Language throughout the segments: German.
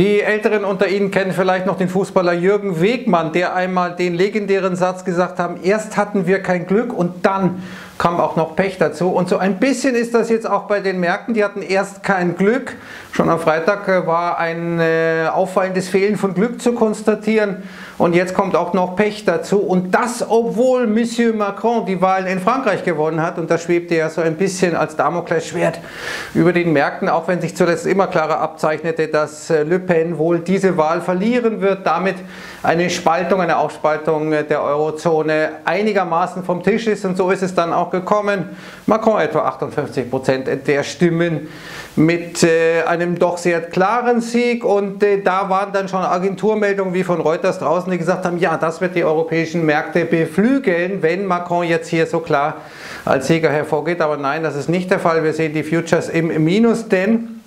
Die Älteren unter Ihnen kennen vielleicht noch den Fußballer Jürgen Wegmann, der einmal den legendären Satz gesagt hat, erst hatten wir kein Glück und dann kam auch noch Pech dazu. Und so ein bisschen ist das jetzt auch bei den Märkten. Die hatten erst kein Glück. Schon am Freitag äh, war ein äh, auffallendes Fehlen von Glück zu konstatieren. Und jetzt kommt auch noch Pech dazu. Und das, obwohl Monsieur Macron die Wahlen in Frankreich gewonnen hat. Und das schwebte ja so ein bisschen als Damoklesschwert über den Märkten, auch wenn sich zuletzt immer klarer abzeichnete, dass äh, Le Pen wohl diese Wahl verlieren wird. Damit eine Spaltung, eine Aufspaltung der Eurozone einigermaßen vom Tisch ist. Und so ist es dann auch gekommen. Macron etwa 58 Prozent der Stimmen mit äh, einem doch sehr klaren Sieg. Und äh, da waren dann schon Agenturmeldungen wie von Reuters draußen, die gesagt haben, ja, das wird die europäischen Märkte beflügeln, wenn Macron jetzt hier so klar als Sieger hervorgeht. Aber nein, das ist nicht der Fall. Wir sehen die Futures im Minus, denn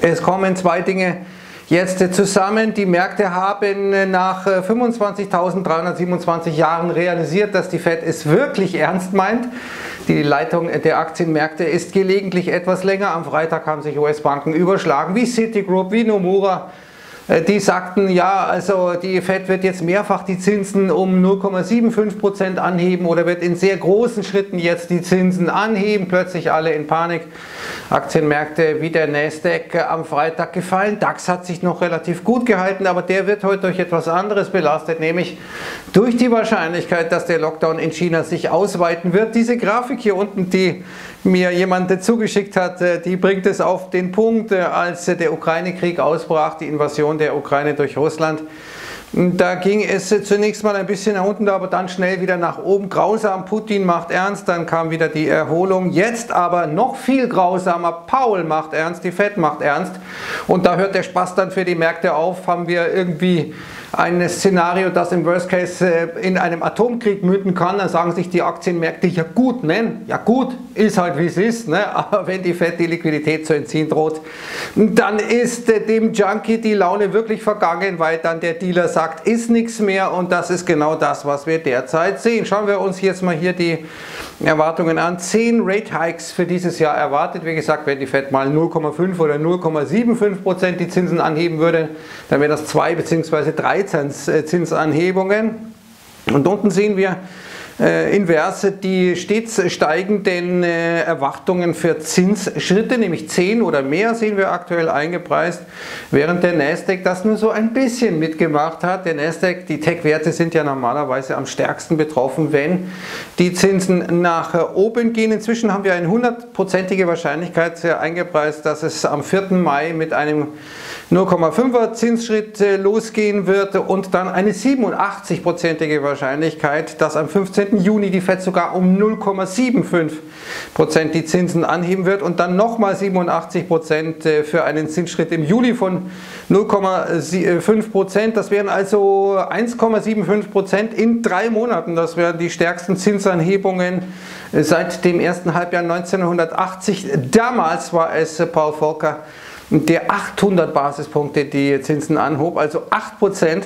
es kommen zwei Dinge jetzt zusammen. Die Märkte haben nach 25.327 Jahren realisiert, dass die Fed es wirklich ernst meint. Die Leitung der Aktienmärkte ist gelegentlich etwas länger. Am Freitag haben sich US-Banken überschlagen, wie Citigroup, wie Nomura, äh, die sagten, ja, also die Fed wird jetzt mehrfach die Zinsen um 0,75% anheben oder wird in sehr großen Schritten jetzt die Zinsen anheben. Plötzlich alle in Panik. Aktienmärkte wie der Nasdaq am Freitag gefallen. DAX hat sich noch relativ gut gehalten, aber der wird heute durch etwas anderes belastet, nämlich durch die Wahrscheinlichkeit, dass der Lockdown in China sich ausweiten wird. Diese Grafik hier unten, die mir jemand zugeschickt hat, äh, die bringt es auf den Punkt, äh, als der Ukraine-Krieg ausbrach, die Invasion der Ukraine durch Russland. Da ging es zunächst mal ein bisschen nach unten, aber dann schnell wieder nach oben. Grausam, Putin macht ernst, dann kam wieder die Erholung. Jetzt aber noch viel grausamer, Paul macht ernst, die Fed macht ernst. Und da hört der Spaß dann für die Märkte auf. Haben wir irgendwie ein Szenario, das im Worst Case äh, in einem Atomkrieg münden kann, dann sagen sich die Aktienmärkte, ja gut, ne? ja gut, ist halt wie es ist, ne? aber wenn die Fed die Liquidität zu entziehen droht, dann ist äh, dem Junkie die Laune wirklich vergangen, weil dann der Dealer sagt, ist nichts mehr und das ist genau das, was wir derzeit sehen. Schauen wir uns jetzt mal hier die Erwartungen an. 10 Rate Hikes für dieses Jahr erwartet. Wie gesagt, wenn die Fed mal 0,5 oder 0,75 Prozent die Zinsen anheben würde, dann wäre das 2 bzw. 3 Leitzeinsanhebungen. Und unten sehen wir äh, inverse die stets steigenden äh, Erwartungen für Zinsschritte, nämlich 10 oder mehr sehen wir aktuell eingepreist, während der Nasdaq das nur so ein bisschen mitgemacht hat. Der Nasdaq, die Tech-Werte sind ja normalerweise am stärksten betroffen, wenn die Zinsen nach oben gehen. Inzwischen haben wir eine hundertprozentige Wahrscheinlichkeit eingepreist, dass es am 4. Mai mit einem 0,5er Zinsschritt äh, losgehen wird und dann eine 87-prozentige Wahrscheinlichkeit, dass am 15. Juni die FED sogar um 0,75 Prozent die Zinsen anheben wird und dann nochmal 87 Prozent äh, für einen Zinsschritt im Juli von 0,5 Prozent. Das wären also 1,75 Prozent in drei Monaten. Das wären die stärksten Zinsanhebungen äh, seit dem ersten Halbjahr 1980. Damals war es Paul Volcker, der 800 Basispunkte die Zinsen anhob, also 8%.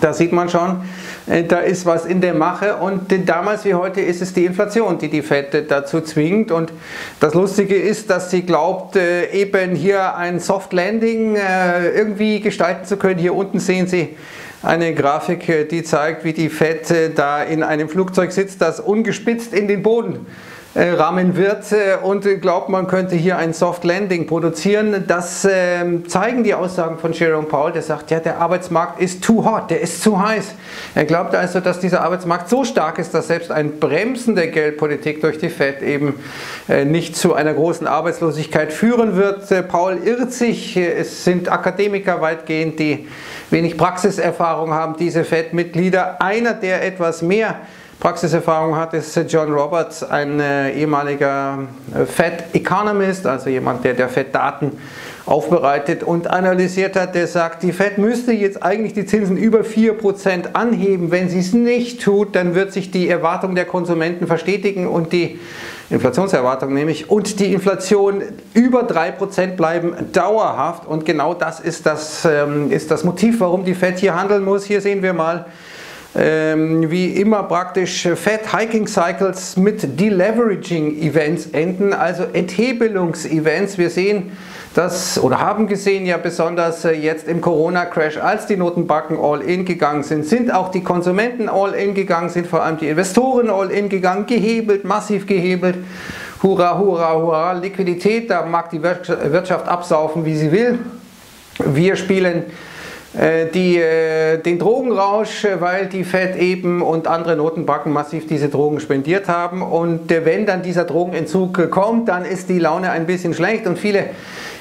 Da sieht man schon, äh, da ist was in der Mache und damals wie heute ist es die Inflation, die die FED dazu zwingt und das Lustige ist, dass sie glaubt, äh, eben hier ein Soft Landing äh, irgendwie gestalten zu können. Hier unten sehen Sie eine Grafik, die zeigt, wie die FED da in einem Flugzeug sitzt, das ungespitzt in den Boden äh, Rahmen wird äh, und glaubt, man könnte hier ein Soft Landing produzieren. Das ähm, zeigen die Aussagen von Jerome Powell, der sagt, ja, der Arbeitsmarkt ist too hot, der ist zu heiß. Er glaubt also, dass dieser Arbeitsmarkt so stark ist, dass selbst ein Bremsen der Geldpolitik durch die Fed eben äh, nicht zu einer großen Arbeitslosigkeit führen wird. Paul irrt sich, es sind Akademiker weitgehend, die wenig Praxiserfahrung haben, diese Fed-Mitglieder. Einer, der etwas mehr Praxiserfahrung hat, ist John Roberts, ein äh, ehemaliger äh, Fed Economist, also jemand, der der Fed Daten aufbereitet und analysiert hat, der sagt, die Fed müsste jetzt eigentlich die Zinsen über 4% anheben. Wenn sie es nicht tut, dann wird sich die Erwartung der Konsumenten verstetigen und die Inflationserwartung nämlich und die Inflation über 3% bleiben dauerhaft und genau das ist das, ähm, ist das Motiv, warum die Fed hier handeln muss. Hier sehen wir mal wie immer praktisch Fed Hiking Cycles mit Deleveraging Events enden, also Enthebelungsevents. Wir sehen das oder haben gesehen ja besonders äh, jetzt im Corona-Crash, als die Notenbanken all-in gegangen sind, sind auch die Konsumenten all-in gegangen, sind vor allem die Investoren all-in gegangen, gehebelt, massiv gehebelt. Hurra, hurra, hurra, Liquidität, da mag die Wirtschaft absaufen, wie sie will. Wir spielen die, äh, den Drogenrausch, weil die Fed eben und andere Notenbanken massiv diese Drogen spendiert haben. Und wenn dann dieser Drogenentzug kommt, dann ist die Laune ein bisschen schlecht und viele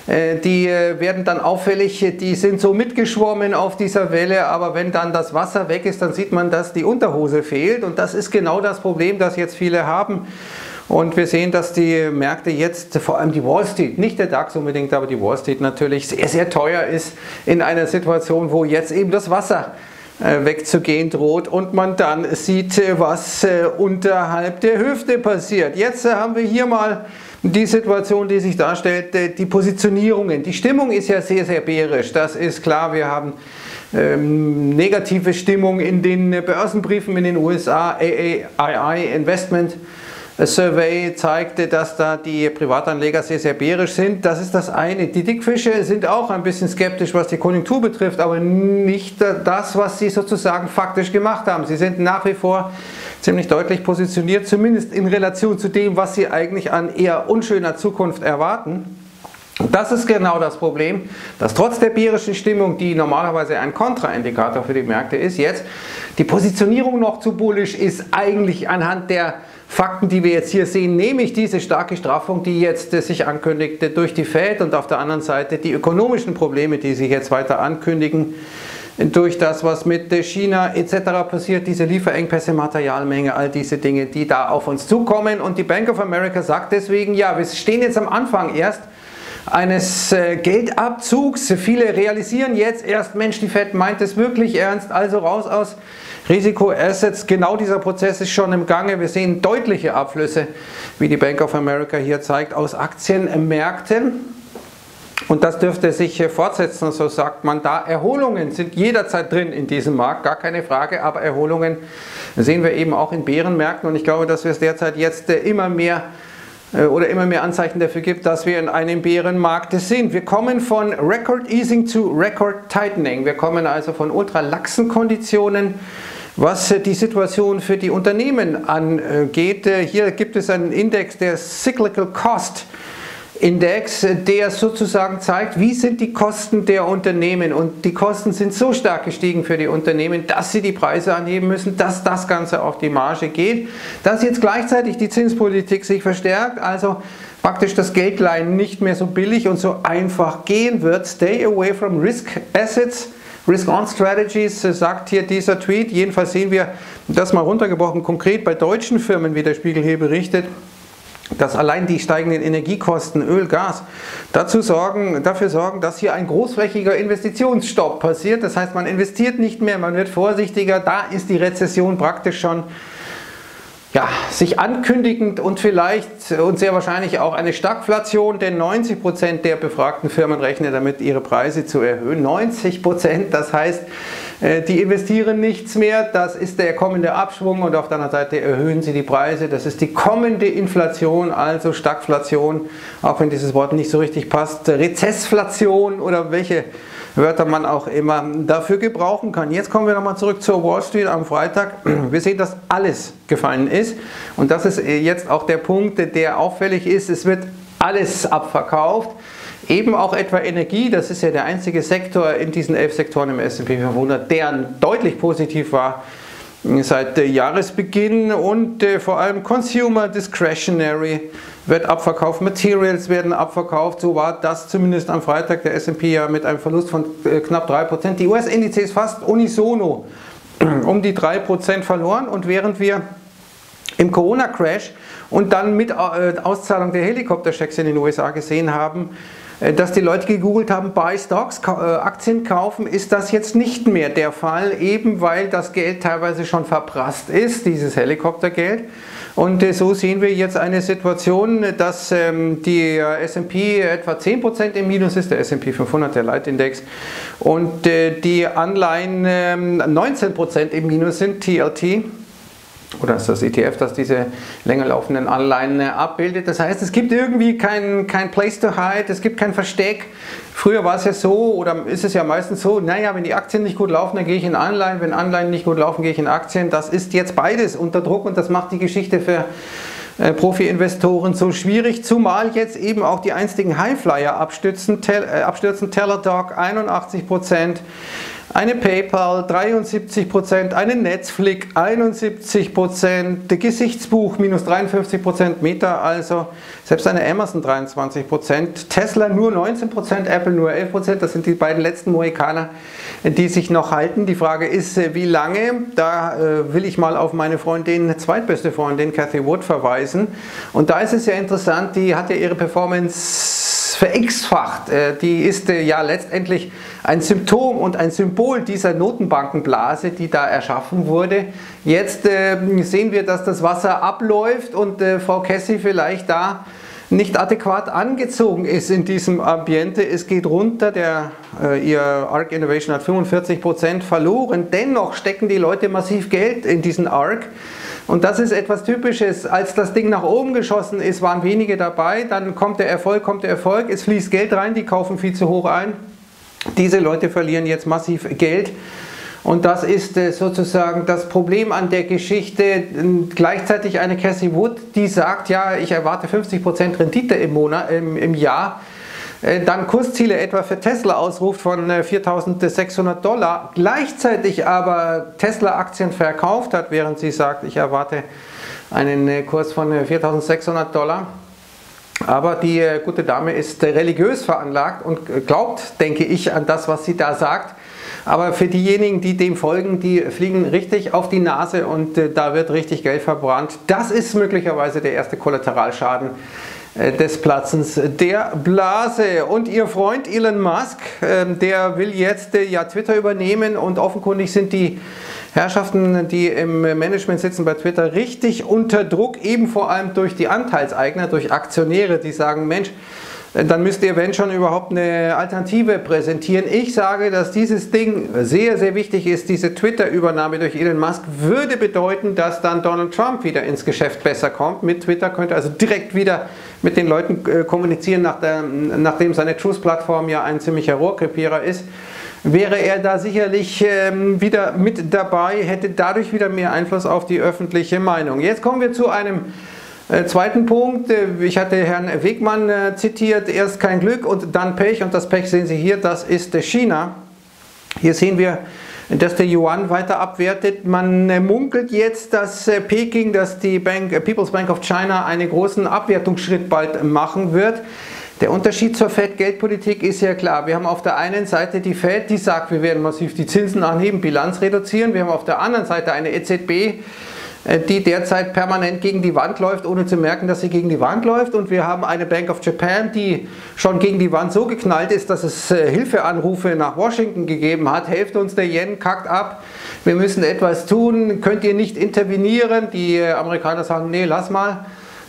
äh, die äh, werden dann auffällig, die sind so mitgeschwommen auf dieser Welle, aber wenn dann das Wasser weg ist, dann sieht man, dass die Unterhose fehlt und das ist genau das Problem, das jetzt viele haben. Und wir sehen, dass die Märkte jetzt, vor allem die Wall Street, nicht der DAX unbedingt, aber die Wall Street natürlich sehr, sehr teuer ist in einer Situation, wo jetzt eben das Wasser äh, wegzugehen droht und man dann sieht, was unterhalb der Hüfte passiert. Jetzt haben wir hier mal die Situation, die sich darstellt, äh, die Positionierungen. Die Stimmung ist ja sehr, sehr bärisch. Das ist klar. Wir haben ähm, negative Stimmung in den Börsenbriefen in den USA. AAII Investment Survey zeigte, dass da die Privatanleger sehr, sehr bärisch sind. Das ist das eine. Die Dickfische sind auch ein bisschen skeptisch, was die Konjunktur betrifft, aber nicht das, was sie sozusagen faktisch gemacht haben. Sie sind nach wie vor ziemlich deutlich positioniert, zumindest in Relation zu dem, was sie eigentlich an eher unschöner Zukunft erwarten. Das ist genau das Problem, dass trotz der bärischen Stimmung, die normalerweise ein Kontraindikator für die Märkte ist, jetzt die Positionierung noch zu bullisch ist, eigentlich anhand der Fakten, die wir jetzt hier sehen, nämlich diese starke Straffung, die jetzt sich ankündigte durch die Fed und auf der anderen Seite die ökonomischen Probleme, die sich jetzt weiter ankündigen, durch das, was mit China etc. passiert, diese Lieferengpässe, Materialmenge, all diese Dinge, die da auf uns zukommen. Und die Bank of America sagt deswegen, ja, wir stehen jetzt am Anfang erst eines äh, Geldabzugs. Viele realisieren jetzt erst, Mensch, die Fed meint es wirklich ernst, also raus aus Risikoassets. Genau dieser Prozess ist schon im Gange. Wir sehen deutliche Abflüsse, wie die Bank of America hier zeigt, aus Aktienmärkten. Und das dürfte sich fortsetzen, so sagt man da. Erholungen sind jederzeit drin in diesem Markt, gar keine Frage, aber Erholungen sehen wir eben auch in Bärenmärkten und ich glaube, dass wir es derzeit jetzt äh, immer mehr äh, oder immer mehr Anzeichen dafür gibt, dass wir in einem Bärenmarkt sind. Wir kommen von Record Easing zu Record Tightening. Wir kommen also von ultralaxen Konditionen was äh, die Situation für die Unternehmen angeht. Hier gibt es einen Index der Cyclical Cost Index, der sozusagen zeigt, wie sind die Kosten der Unternehmen. Und die Kosten sind so stark gestiegen für die Unternehmen, dass sie die Preise anheben müssen, dass das Ganze auf die Marge geht. Dass jetzt gleichzeitig die Zinspolitik sich verstärkt, also praktisch das Geldleihen nicht mehr so billig und so einfach gehen wird. Stay away from risk assets. Risk-on Strategies sagt hier dieser Tweet. Jedenfalls sehen wir das mal runtergebrochen konkret bei deutschen Firmen, wie der Spiegel hier berichtet dass allein die steigenden Energiekosten, Öl, Gas, dazu sorgen, dafür sorgen, dass hier ein großflächiger Investitionsstopp passiert. Das heißt, man investiert nicht mehr, man wird vorsichtiger. Da ist die Rezession praktisch schon ja, sich ankündigend und vielleicht und sehr wahrscheinlich auch eine Stagflation, denn 90 Prozent der befragten Firmen rechnen damit, ihre Preise zu erhöhen. 90%, Prozent, das heißt, äh, die investieren nichts mehr, das ist der kommende Abschwung und auf der anderen Seite erhöhen sie die Preise. Das ist die kommende Inflation, also Stagflation, auch wenn dieses Wort nicht so richtig passt, Rezessflation oder welche Wörter man auch immer dafür gebrauchen kann. Jetzt kommen wir nochmal zurück zur Wall Street am Freitag. Wir sehen, dass alles gefallen ist und das ist jetzt auch der Punkt, der auffällig ist. Es wird alles abverkauft. Eben auch etwa Energie, das ist ja der einzige Sektor in diesen elf Sektoren im S&P 500, der deutlich positiv war seit Jahresbeginn und äh, vor allem Consumer Discretionary wird abverkauft, Materials werden abverkauft, so war das zumindest am Freitag der S&P ja mit einem Verlust von äh, knapp 3%. Die US-Indizes fast unisono um die 3% verloren und während wir im Corona-Crash und dann mit äh, Auszahlung der Helikopterschecks in den USA gesehen haben, äh, dass die Leute gegoogelt haben, Buy Stocks, äh, Aktien kaufen, ist das jetzt nicht mehr der Fall, eben weil das Geld teilweise schon verprasst ist, dieses Helikoptergeld. Und äh, so sehen wir jetzt eine Situation, dass ähm, die S&P etwa 10% im Minus ist, der S&P 500, der Leitindex, und die Anleihen 19% ähm, im Minus sind, TLT. Oder ist das ETF, das diese länger laufenden Anleihen abbildet. Das heißt, es gibt irgendwie kein, kein Place to hide, es gibt kein Versteck. Früher war es ja so, oder ist es ja meistens so, naja, wenn die Aktien nicht gut laufen, dann gehe ich in Anleihen, wenn Anleihen nicht gut laufen, gehe ich in Aktien. Das ist jetzt beides unter Druck und das macht die Geschichte für äh, Profi-Investoren so schwierig, zumal jetzt eben auch die einstigen Highflyer abstürzen, tel, äh, abstürzen Teladoc 81 Prozent, eine PayPal 73%, eine Netflix 71%, der Gesichtsbuch minus 53%, Meta also, selbst eine Amazon 23%, Tesla nur 19%, Apple nur 11%, das sind die beiden letzten Mohikaner, die sich noch halten. Die Frage ist, äh, wie lange? Da äh, will ich mal auf meine Freundin, zweitbeste Freundin, Cathy Wood, verweisen. Und da ist es ja interessant, die hat ja ihre Performance verX-facht. Äh, die ist äh, ja letztendlich ein Symptom und ein Symbol dieser Notenbankenblase, die da erschaffen wurde. Jetzt äh, sehen wir, dass das Wasser abläuft und Frau Cassie vielleicht da nicht adäquat angezogen ist in diesem Ambiente. Es geht runter, der, äh, ihr ARC Innovation hat 45% verloren. Dennoch stecken die Leute massiv Geld in diesen ARC. Und das ist etwas Typisches. Als das Ding nach oben geschossen ist, waren wenige dabei. Dann kommt der Erfolg, kommt der Erfolg. Es fließt Geld rein, die kaufen viel zu hoch ein. Diese Leute verlieren jetzt massiv Geld. Und das ist äh, sozusagen das Problem an der Geschichte. Gleichzeitig eine Cassie Wood, die sagt, ja, ich erwarte 50% Rendite im, Monat, im, im Jahr. Äh, dann Kursziele etwa für Tesla ausruft von 4.600 äh, Dollar, gleichzeitig aber Tesla-Aktien verkauft hat, während sie sagt, ich erwarte einen Kurs von 4.600 Dollar. Aber die gute Dame ist religiös veranlagt und glaubt, denke ich, an das, was sie da sagt. Aber für diejenigen, die dem folgen, die fliegen richtig auf die Nase und da wird richtig Geld verbrannt. Das ist möglicherweise der erste Kollateralschaden äh, des Platzens der Blase. Und Ihr Freund Elon Musk, ähm, der will jetzt äh, ja Twitter übernehmen und offenkundig sind die Herrschaften, die im Management sitzen bei Twitter, richtig unter Druck, eben vor allem durch die Anteilseigner, durch Aktionäre, die sagen, Mensch, dann müsst ihr, wenn schon, überhaupt eine Alternative präsentieren. Ich sage, dass dieses Ding sehr, sehr wichtig ist. Diese Twitter-Übernahme durch Elon Musk würde bedeuten, dass dann Donald Trump wieder ins Geschäft besser kommt. Mit Twitter könnte also direkt wieder mit den Leuten äh, kommunizieren, nachdem seine Truth-Plattform ja ein ziemlicher Rohrkrepierer ist wäre er da sicherlich ähm, wieder mit dabei, hätte dadurch wieder mehr Einfluss auf die öffentliche Meinung. Jetzt kommen wir zu einem äh, zweiten Punkt, äh, ich hatte Herrn Wegmann äh, zitiert, erst kein Glück und dann Pech und das Pech sehen Sie hier, das ist China. Hier sehen wir, dass der Yuan weiter abwertet. Man munkelt jetzt, dass Peking, dass die Bank, People's Bank of China einen großen Abwertungsschritt bald machen wird. Der Unterschied zur Fed-Geldpolitik ist ja klar. Wir haben auf der einen Seite die Fed, die sagt, wir werden massiv die Zinsen anheben, Bilanz reduzieren. Wir haben auf der anderen Seite eine EZB, äh, die derzeit permanent gegen die Wand läuft, ohne zu merken, dass sie gegen die Wand läuft. Und wir haben eine Bank of Japan, die schon gegen die Wand so geknallt ist, dass es äh, Hilfeanrufe nach Washington gegeben hat. Helft uns, der Yen kackt ab. Wir müssen etwas tun. Könnt ihr nicht intervenieren? Die äh, Amerikaner sagen, nee, lass mal.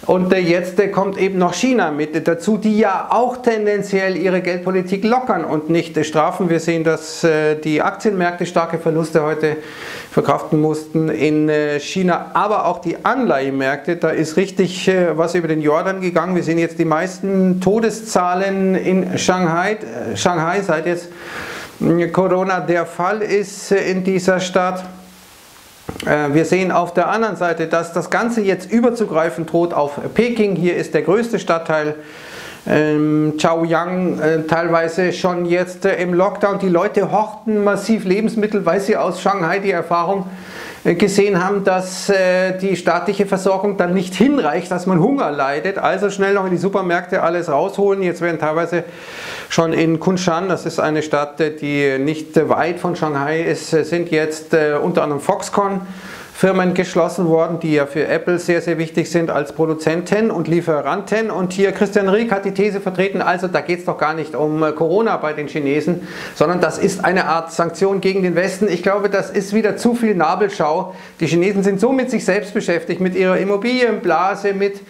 Und jetzt kommt eben noch China mit dazu, die ja auch tendenziell ihre Geldpolitik lockern und nicht strafen. Wir sehen, dass die Aktienmärkte starke Verluste heute verkraften mussten in äh, China, aber auch die Anleihemärkte. Da ist richtig äh, was über den Jordan gegangen. Wir sehen jetzt die meisten Todeszahlen in Shanghai, äh, Shanghai seit jetzt Corona der Fall ist in dieser Stadt. Wir sehen auf der anderen Seite, dass das Ganze jetzt überzugreifen droht auf Peking. Hier ist der größte Stadtteil ähm, Chaoyang äh, teilweise schon jetzt äh, im Lockdown. Die Leute horten massiv Lebensmittel, weil sie aus Shanghai die Erfahrung äh, gesehen haben, dass äh, die staatliche Versorgung dann nicht hinreicht, dass man Hunger leidet. Also schnell noch in die Supermärkte alles rausholen. Jetzt werden teilweise schon in Kunshan, das ist eine Stadt, äh, die nicht weit von Shanghai ist, äh, sind jetzt unter anderem Foxconn Firmen geschlossen worden, die ja für Apple sehr, sehr wichtig sind als Produzenten und Lieferanten. Und hier Christian Rieck hat die These vertreten, also da geht es doch gar nicht um äh, Corona bei den Chinesen, sondern das ist eine Art Sanktion gegen den Westen. Ich glaube, das ist wieder zu viel Nabelschau. Die Chinesen sind so mit sich selbst beschäftigt, mit ihrer Immobilienblase, mit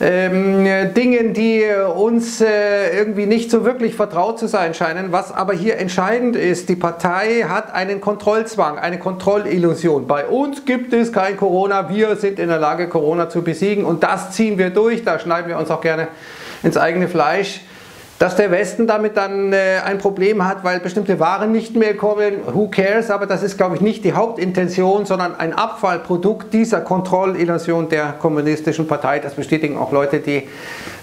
ähm, Dingen, die uns äh, irgendwie nicht so wirklich vertraut zu sein scheinen. Was aber hier entscheidend ist, die Partei hat einen Kontrollzwang, eine Kontrollillusion. Bei uns gibt es kein Corona, wir sind in der Lage, Corona zu besiegen und das ziehen wir durch, da schneiden wir uns auch gerne ins eigene Fleisch. Dass der Westen damit dann äh, ein Problem hat, weil bestimmte Waren nicht mehr kommen, who cares, aber das ist, glaube ich, nicht die Hauptintention, sondern ein Abfallprodukt dieser Kontrollillusion der kommunistischen Partei. Das bestätigen auch Leute, die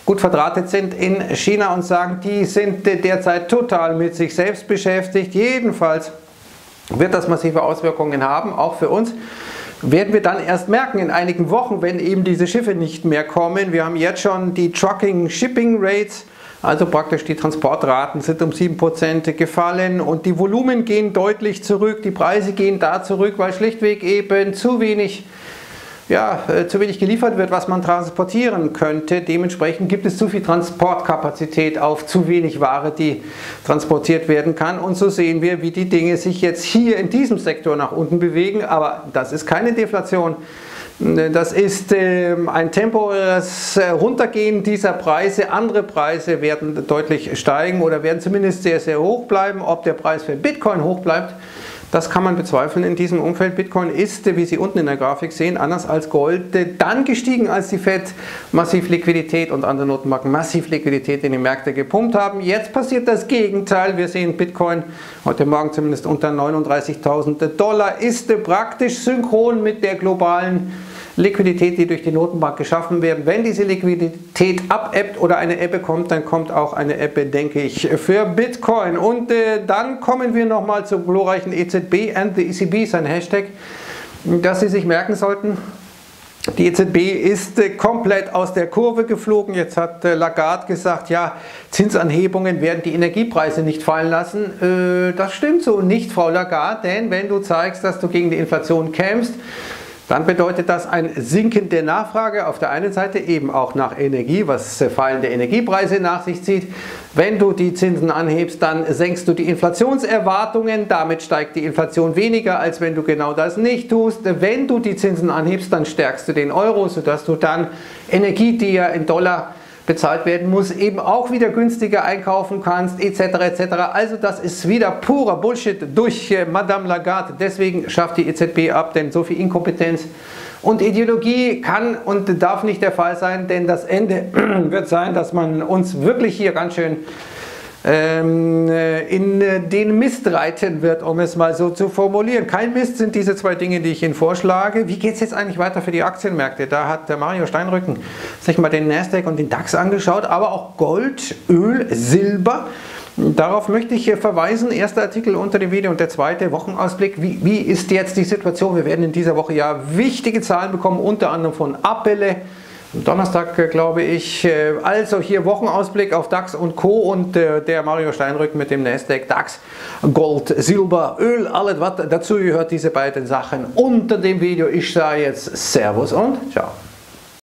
gut verdrahtet sind in China und sagen, die sind derzeit total mit sich selbst beschäftigt. Jedenfalls wird das massive Auswirkungen haben, auch für uns werden wir dann erst merken in einigen Wochen, wenn eben diese Schiffe nicht mehr kommen. Wir haben jetzt schon die Trucking Shipping Rates also praktisch die Transportraten sind um 7% gefallen und die Volumen gehen deutlich zurück, die Preise gehen da zurück, weil schlichtweg eben zu wenig, ja, äh, zu wenig geliefert wird, was man transportieren könnte. Dementsprechend gibt es zu viel Transportkapazität auf zu wenig Ware, die transportiert werden kann. Und so sehen wir, wie die Dinge sich jetzt hier in diesem Sektor nach unten bewegen. Aber das ist keine Deflation das ist ähm, ein temporäres äh, Runtergehen dieser Preise. Andere Preise werden deutlich steigen oder werden zumindest sehr, sehr hoch bleiben. Ob der Preis für Bitcoin hoch bleibt, das kann man bezweifeln in diesem Umfeld. Bitcoin ist, wie Sie unten in der Grafik sehen, anders als Gold, dann gestiegen, als die Fed massiv Liquidität und andere Notenbanken massiv Liquidität in die Märkte gepumpt haben. Jetzt passiert das Gegenteil. Wir sehen Bitcoin heute Morgen zumindest unter 39.000 Dollar, ist praktisch synchron mit der globalen Liquidität, die durch die Notenbank geschaffen werden. Wenn diese Liquidität abebbt oder eine Ebbe kommt, dann kommt auch eine Ebbe, denke ich, für Bitcoin. Und äh, dann kommen wir nochmal zur glorreichen EZB and the ECB, sein Hashtag, dass Sie sich merken sollten. Die EZB ist äh, komplett aus der Kurve geflogen. Jetzt hat äh, Lagarde gesagt, ja, Zinsanhebungen werden die Energiepreise nicht fallen lassen. Äh, das stimmt so nicht, Frau Lagarde, denn wenn du zeigst, dass du gegen die Inflation kämpfst, dann bedeutet das ein Sinken der Nachfrage auf der einen Seite eben auch nach Energie, was fallende Energiepreise nach sich zieht. Wenn du die Zinsen anhebst, dann senkst du die Inflationserwartungen, damit steigt die Inflation weniger, als wenn du genau das nicht tust. Wenn du die Zinsen anhebst, dann stärkst du den Euro, sodass du dann Energie, die ja in Dollar bezahlt werden muss, eben auch wieder günstiger einkaufen kannst, etc. etc. Also das ist wieder purer Bullshit durch Madame Lagarde. Deswegen schafft die EZB ab, denn so viel Inkompetenz und Ideologie kann und darf nicht der Fall sein, denn das Ende wird sein, dass man uns wirklich hier ganz schön in äh, den Mist reiten wird, um es mal so zu formulieren. Kein Mist sind diese zwei Dinge, die ich Ihnen vorschlage. Wie geht es jetzt eigentlich weiter für die Aktienmärkte? Da hat der Mario Steinrücken sich mal den Nasdaq und den DAX angeschaut, aber auch Gold, Öl, Silber. Darauf möchte ich hier verweisen. Erster Artikel unter dem Video und der zweite Wochenausblick. Wie, wie ist jetzt die Situation? Wir werden in dieser Woche ja wichtige Zahlen bekommen, unter anderem von Appelle. Donnerstag, äh, glaube ich. Äh, also hier Wochenausblick auf DAX und Co. und äh, der Mario Steinrück mit dem Nasdaq DAX Gold, Silber, Öl, alles was dazu gehört, diese beiden Sachen unter dem Video. Ich sage jetzt Servus und ciao.